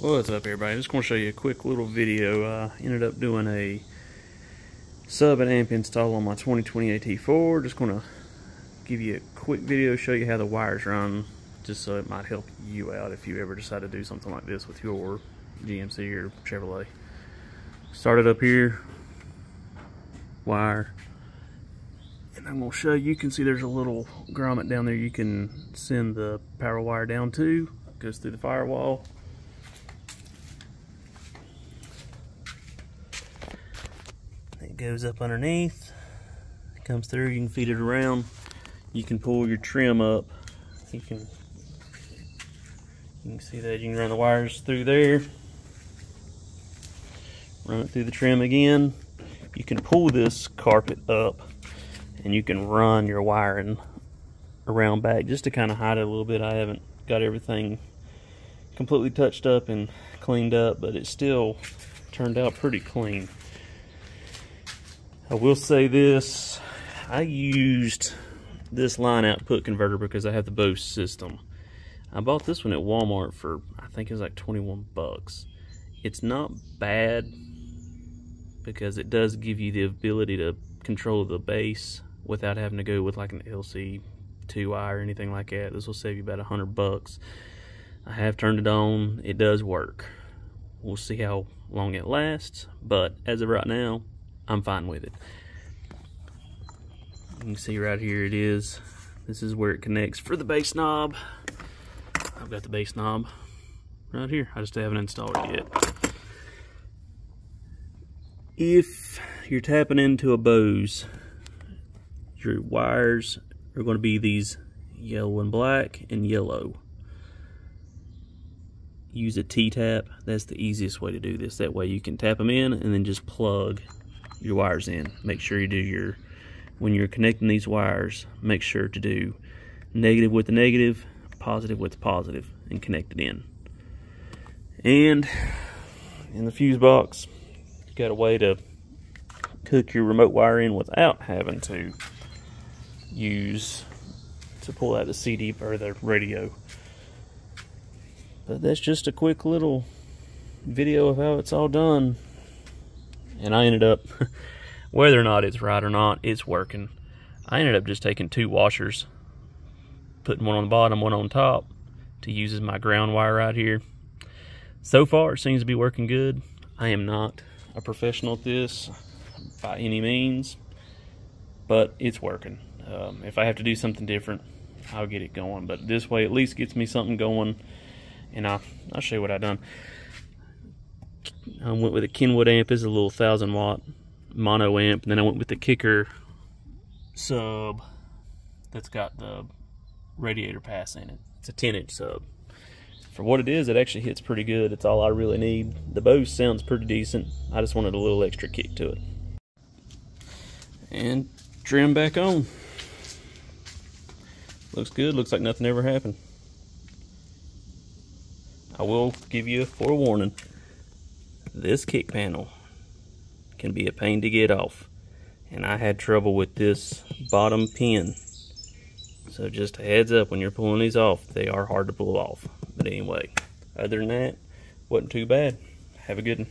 What's up everybody? I'm just going to show you a quick little video. I ended up doing a sub and amp install on my 2020 AT4. Just going to give you a quick video, show you how the wires run, just so it might help you out if you ever decide to do something like this with your GMC or Chevrolet. Start it up here, wire, and I'm going to show you, you can see there's a little grommet down there you can send the power wire down to, goes through the firewall goes up underneath, comes through, you can feed it around. You can pull your trim up. You can you can see that you can run the wires through there. Run it through the trim again. You can pull this carpet up and you can run your wiring around back just to kind of hide it a little bit. I haven't got everything completely touched up and cleaned up, but it still turned out pretty clean. I will say this, I used this line output converter because I have the Bose system. I bought this one at Walmart for, I think it was like 21 bucks. It's not bad because it does give you the ability to control the bass without having to go with like an LC2i or anything like that. This will save you about 100 bucks. I have turned it on. It does work. We'll see how long it lasts, but as of right now, I'm fine with it. You can see right here it is. This is where it connects for the bass knob. I've got the bass knob right here. I just haven't installed it yet. If you're tapping into a Bose, your wires are going to be these yellow and black and yellow. Use a T-tap. That's the easiest way to do this. That way you can tap them in and then just plug your wires in. Make sure you do your, when you're connecting these wires, make sure to do negative with the negative, positive with the positive, and connect it in. And in the fuse box, you got a way to hook your remote wire in without having to use to pull out the CD or the radio. But that's just a quick little video of how it's all done and I ended up, whether or not it's right or not, it's working. I ended up just taking two washers, putting one on the bottom, one on top, to use as my ground wire right here. So far, it seems to be working good. I am not a professional at this by any means, but it's working. Um, if I have to do something different, I'll get it going. But this way, at least gets me something going, and I'll, I'll show you what I've done. I went with a Kenwood amp, is a little thousand watt mono amp, and then I went with the Kicker sub that's got the radiator pass in it. It's a 10 inch sub. For what it is, it actually hits pretty good. It's all I really need. The Bose sounds pretty decent. I just wanted a little extra kick to it. And trim back on. Looks good. Looks like nothing ever happened. I will give you a forewarning this kick panel can be a pain to get off and I had trouble with this bottom pin. So just a heads up when you're pulling these off they are hard to pull off. But anyway other than that wasn't too bad. Have a good one